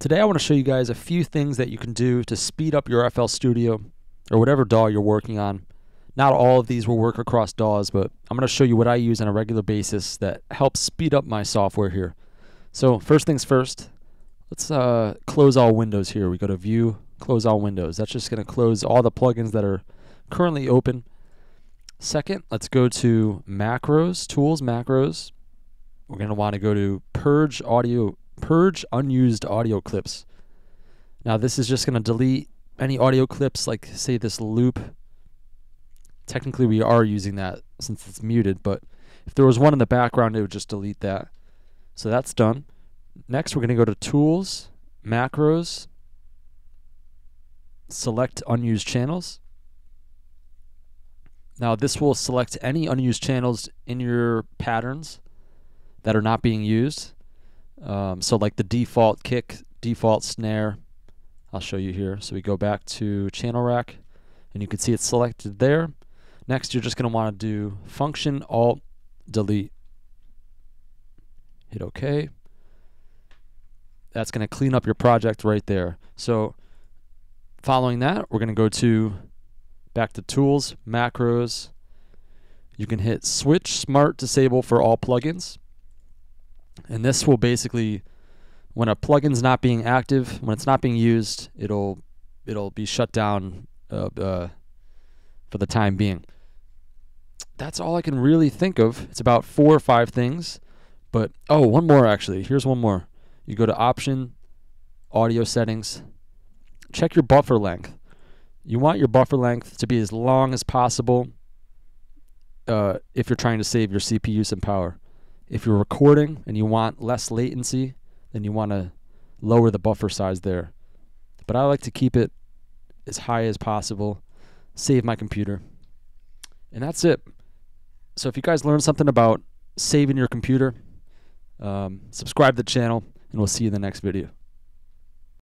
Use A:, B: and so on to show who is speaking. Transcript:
A: Today I want to show you guys a few things that you can do to speed up your FL Studio or whatever DAW you're working on. Not all of these will work across DAWs, but I'm going to show you what I use on a regular basis that helps speed up my software here. So first things first, let's uh, close all windows here. We go to View, Close All Windows. That's just going to close all the plugins that are currently open. Second, let's go to Macros, Tools, Macros. We're going to want to go to Purge Audio purge unused audio clips. Now this is just going to delete any audio clips like say this loop. Technically we are using that since it's muted, but if there was one in the background it would just delete that. So that's done. Next we're going to go to Tools, Macros, select unused channels. Now this will select any unused channels in your patterns that are not being used. Um, so like the default kick, default snare, I'll show you here. So we go back to channel rack and you can see it's selected there. Next you're just going to want to do function alt delete. Hit OK. That's going to clean up your project right there. So following that, we're going to go to back to tools, macros. You can hit switch smart disable for all plugins. And this will basically, when a plugin's not being active, when it's not being used, it'll it'll be shut down uh, uh, for the time being. That's all I can really think of. It's about four or five things. But oh, one more actually. Here's one more. You go to option, audio settings, check your buffer length. You want your buffer length to be as long as possible uh, if you're trying to save your CPU some power. If you're recording and you want less latency, then you want to lower the buffer size there. But I like to keep it as high as possible, save my computer. And that's it. So if you guys learned something about saving your computer, um, subscribe to the channel, and we'll see you in the next video.